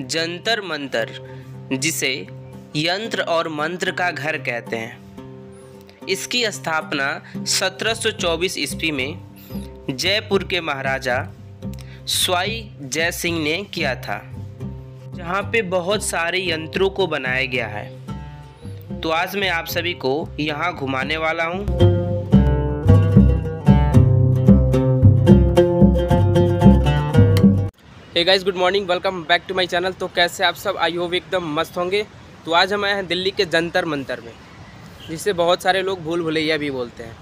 जंतर मंतर, जिसे यंत्र और मंत्र का घर कहते हैं। इसकी स्थापना 1724 ईस्वी में जयपुर के महाराजा स्वाई जय सिंह ने किया था, जहाँ पे बहुत सारे यंत्रों को बनाया गया है। तो आज मैं आप सभी को यहाँ घुमाने वाला हूँ। Hey guys good morning welcome back to my channel तो कैसे आप सब? आई होप एकदम मस्त होंगे। तो आज हम आए हैं दिल्ली के जंतर मंतर में, जिसे बहुत सारे लोग भूल भुलैया भी बोलते हैं।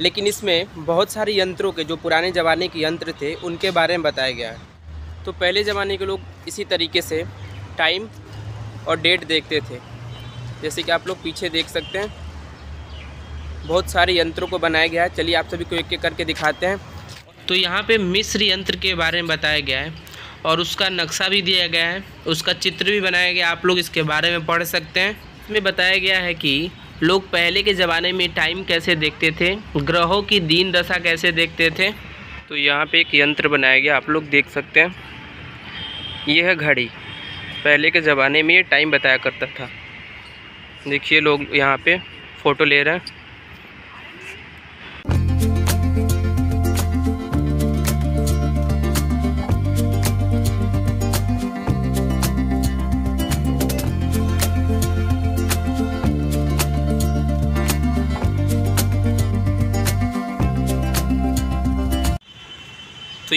लेकिन इसमें बहुत सारे यंत्रों के, जो पुराने ज़माने के यंत्र थे, उनके बारे में बताया गया है। तो पहले ज़माने के लोग इसी तरीके से टाइम और डेट देखते थे। जैसे कि आप लोग पीछे देख सकते हैं। बहुत सारे यंत्रों को बनाया गया है। चलिए आप सभी को एक एक करके दिखाते हैं। तो यहाँ पे मिस्र यंत्र के बारे में बताया गया है और उसका नक्शा भी दिया गया है, उसका चित्र भी बनाया गया आप लोग इसके बारे में पढ़ सकते हैं। इसमें बताया गया है कि लोग पहले के ज़माने में टाइम कैसे देखते थे, ग्रहों की दीन दशा कैसे देखते थे तो यहाँ पे एक यंत्र बनाया गया, आप लोग देख सकते हैं। ये है घड़ी, पहले के ज़माने में ये टाइम बताया करता था। देखिए लोग यहाँ पे फ़ोटो ले रहे हैं।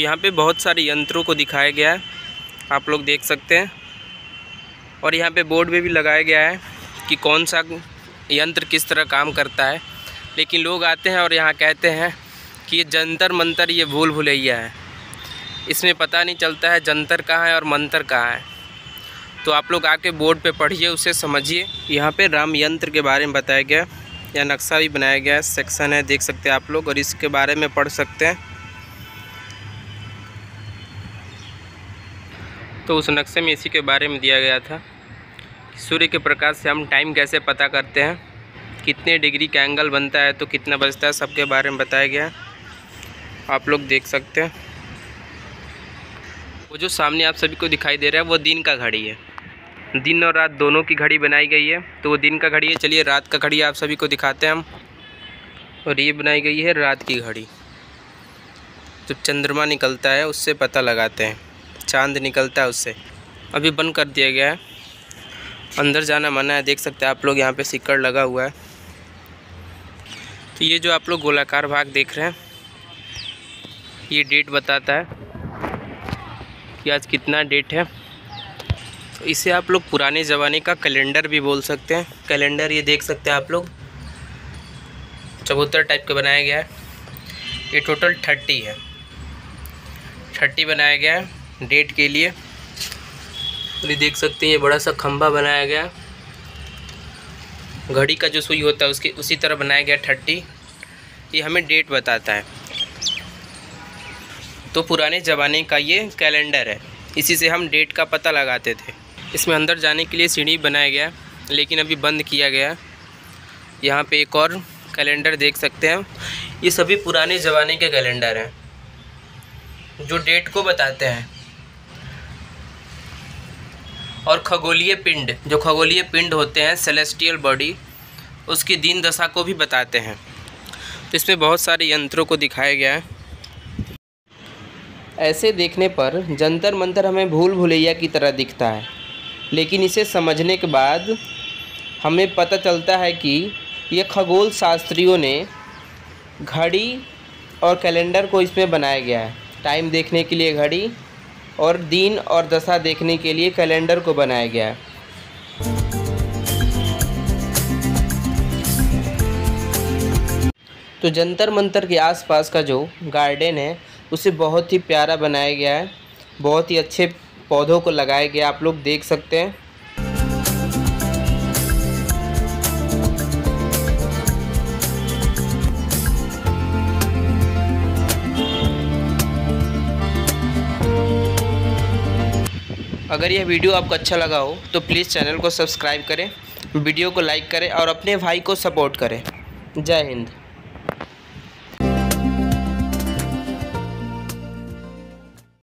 यहाँ पे बहुत सारे यंत्रों को दिखाया गया है। आप लोग देख सकते हैं। और यहाँ पे बोर्ड में भी लगाया गया है कि कौन सा यंत्र किस तरह काम करता है। लेकिन लोग आते हैं और यहाँ कहते हैं कि ये जंतर मंतर ये भूल भुलैया है। इसमें पता नहीं चलता है जंतर कहाँ है और मंत्र कहाँ है। तो आप लोग आके बोर्ड पे पढ़िए, उसे समझिए। यहाँ पे राम यंत्र के बारे में बताया गया या नक्शा भी बनाया गया है। सेक्शन है, देख सकते हैं आप लोग। और इसके बारे में पढ़ सकते हैं। तो उस नक्शे में इसी के बारे में दिया गया था सूर्य के प्रकाश से हम टाइम कैसे पता करते हैं, कितने डिग्री का एंगल बनता है तो कितना बजता है, सबके बारे में बताया गया। है आप लोग देख सकते हैं। वो जो सामने आप सभी को दिखाई दे रहा है, वो दिन का घड़ी है। दिन और रात दोनों की घड़ी बनाई गई है। तो वो दिन का घड़ी है। चलिए, रात का घड़ी आप सभी को दिखाते हैं हम। और ये बनाई गई है रात की घड़ी। जब चंद्रमा निकलता है, उससे पता लगाते हैं। चाँद निकलता है उससे। अभी बंद कर दिया गया है। अंदर जाना मना है, देख सकते हैं आप लोग, यहाँ पे सिक्कड़ लगा हुआ है। तो ये जो आप लोग गोलाकार भाग देख रहे हैं, ये डेट बताता है कि आज कितना डेट है। तो इसे आप लोग पुराने ज़माने का कैलेंडर भी बोल सकते हैं। कैलेंडर ये देख सकते हैं आप लोग। चबूतर टाइप का बनाया गया है। ये टोटल थर्टी है। थर्टी बनाया गया है। डेट के लिए। ये देख सकते हैं, ये बड़ा सा खंभा बनाया गया। घड़ी का जो सुई होता है, उसके, उसी तरह बनाया गया थर्टी ये हमें डेट बताता है। तो पुराने ज़माने का ये कैलेंडर है। इसी से हम डेट का पता लगाते थे। इसमें अंदर जाने के लिए सीढ़ी बनाया गया, लेकिन अभी बंद किया गया। यहाँ पे एक और कैलेंडर देख सकते हैं ये सभी पुराने ज़माने के कैलेंडर हैं, जो डेट को बताते हैं। और खगोलीय पिंड, जो खगोलीय पिंड होते हैं सेलेस्टियल बॉडी उसकी दीन दशा को भी बताते हैं। इसमें बहुत सारे यंत्रों को दिखाया गया है। ऐसे देखने पर जंतर मंतर हमें भूल भुलैया की तरह दिखता है, लेकिन इसे समझने के बाद हमें पता चलता है कि ये खगोल शास्त्रियों ने घड़ी और कैलेंडर को इसमें बनाया गया है। टाइम देखने के लिए घड़ी और दिन और दशा देखने के लिए कैलेंडर को बनाया गया है। तो जंतर मंतर के आसपास का जो गार्डन है, उसे बहुत ही प्यारा बनाया गया है। बहुत ही अच्छे पौधों को लगाया गया, आप लोग देख सकते हैं। अगर यह वीडियो आपको अच्छा लगा हो तो प्लीज़ चैनल को सब्सक्राइब करें, वीडियो को लाइक करें और अपने भाई को सपोर्ट करें। जय हिंद।